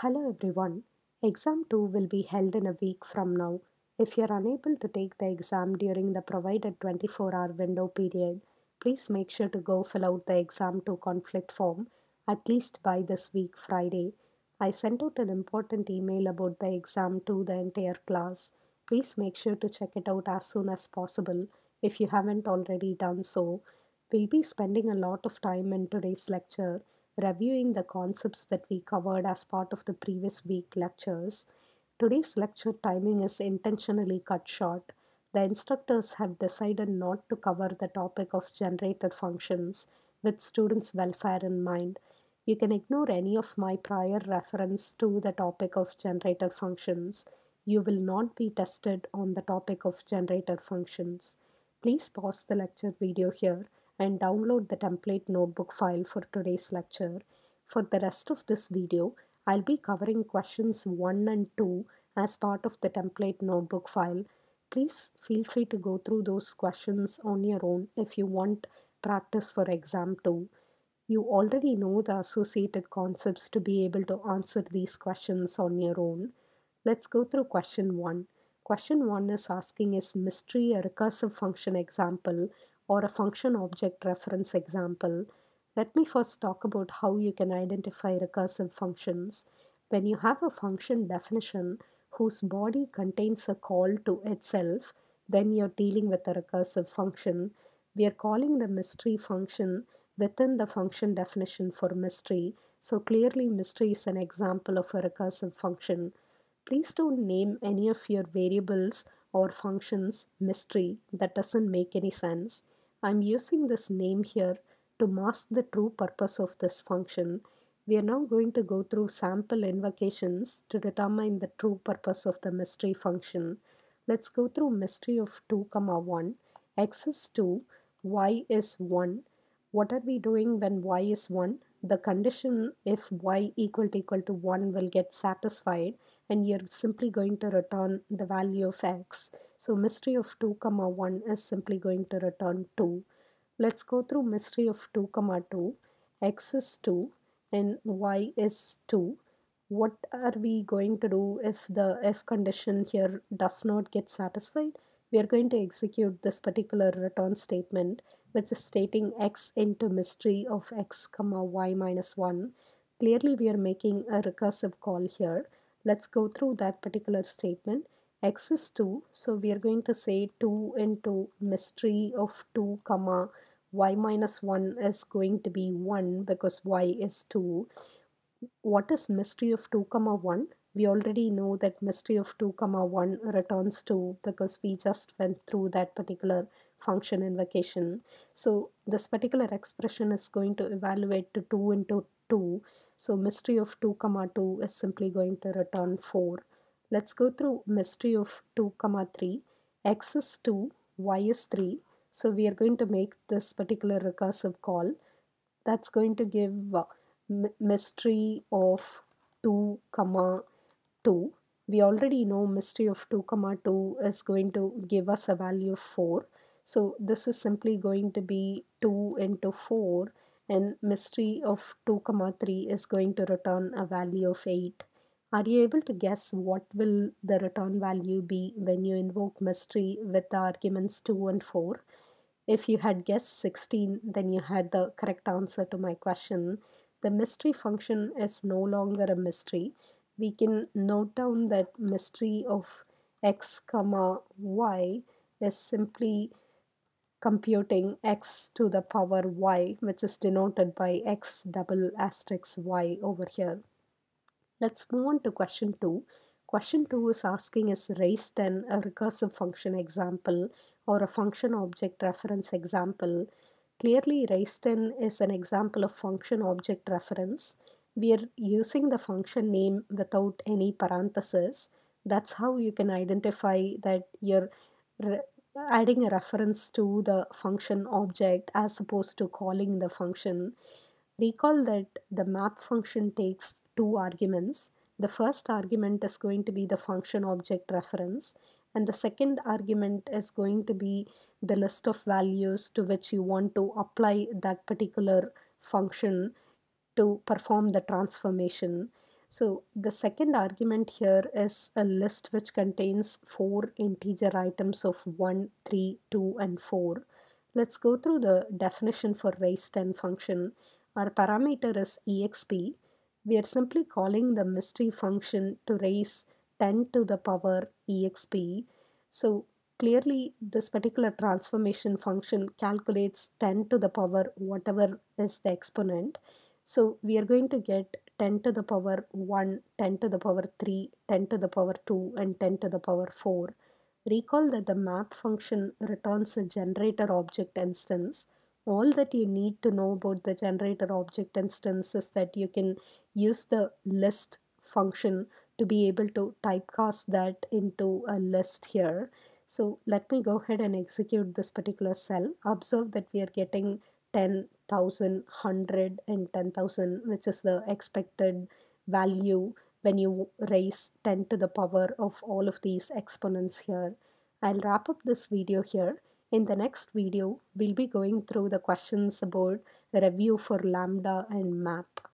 Hello everyone. Exam 2 will be held in a week from now. If you're unable to take the exam during the provided 24 hour window period, please make sure to go fill out the exam 2 conflict form at least by this week Friday. I sent out an important email about the exam to the entire class. Please make sure to check it out as soon as possible if you haven't already done so. We'll be spending a lot of time in today's lecture reviewing the concepts that we covered as part of the previous week lectures. Today's lecture timing is intentionally cut short. The instructors have decided not to cover the topic of generator functions with students' welfare in mind. You can ignore any of my prior reference to the topic of generator functions. You will not be tested on the topic of generator functions. Please pause the lecture video here and download the template notebook file for today's lecture. For the rest of this video, I'll be covering questions 1 and 2 as part of the template notebook file. Please feel free to go through those questions on your own if you want practice for exam 2. You already know the associated concepts to be able to answer these questions on your own. Let's go through question 1. Question 1 is asking is mystery a recursive function example or a function object reference example, let me first talk about how you can identify recursive functions. When you have a function definition whose body contains a call to itself, then you're dealing with a recursive function. We are calling the mystery function within the function definition for mystery. So clearly mystery is an example of a recursive function. Please don't name any of your variables or functions mystery. That doesn't make any sense. I'm using this name here to mask the true purpose of this function. We are now going to go through sample invocations to determine the true purpose of the mystery function. Let's go through mystery of 2 comma 1. x is 2, y is 1. What are we doing when y is 1? The condition if y equal to equal to 1 will get satisfied and you're simply going to return the value of x. So mystery of 2 comma 1 is simply going to return 2. Let's go through mystery of 2 comma 2. x is 2 and y is 2. What are we going to do if the if condition here does not get satisfied? We are going to execute this particular return statement which is stating x into mystery of x comma y minus 1. Clearly we are making a recursive call here. Let's go through that particular statement x is 2 so we are going to say 2 into mystery of 2 comma y minus 1 is going to be 1 because y is 2 what is mystery of 2 comma 1 we already know that mystery of 2 comma 1 returns 2 because we just went through that particular function invocation. So this particular expression is going to evaluate to 2 into 2 so mystery of 2 comma 2 is simply going to return 4 Let's go through mystery of 2 comma 3. x is 2, y is 3. So we are going to make this particular recursive call. That's going to give uh, mystery of 2 comma 2. We already know mystery of 2 comma 2 is going to give us a value of 4. So this is simply going to be 2 into 4 and mystery of 2 comma 3 is going to return a value of 8. Are you able to guess what will the return value be when you invoke mystery with the arguments 2 and 4? If you had guessed 16, then you had the correct answer to my question. The mystery function is no longer a mystery. We can note down that mystery of x comma y is simply computing x to the power y which is denoted by x double asterisk y over here. Let's move on to question 2. Question 2 is asking is raise 10 a recursive function example or a function object reference example. Clearly raise 10 is an example of function object reference. We are using the function name without any parenthesis. That's how you can identify that you're adding a reference to the function object as opposed to calling the function. Recall that the map function takes two arguments. The first argument is going to be the function object reference and the second argument is going to be the list of values to which you want to apply that particular function to perform the transformation. So the second argument here is a list which contains four integer items of 1, 3, 2 and 4. Let's go through the definition for raise 10 function. Our parameter is exp. We are simply calling the mystery function to raise 10 to the power exp. So clearly this particular transformation function calculates 10 to the power whatever is the exponent. So we are going to get 10 to the power 1, 10 to the power 3, 10 to the power 2 and 10 to the power 4. Recall that the map function returns a generator object instance. All that you need to know about the generator object instance is that you can use the list function to be able to typecast that into a list here. So let me go ahead and execute this particular cell. Observe that we are getting 10,000, 100 and 10,000 which is the expected value when you raise 10 to the power of all of these exponents here. I'll wrap up this video here. In the next video, we'll be going through the questions about review for lambda and map.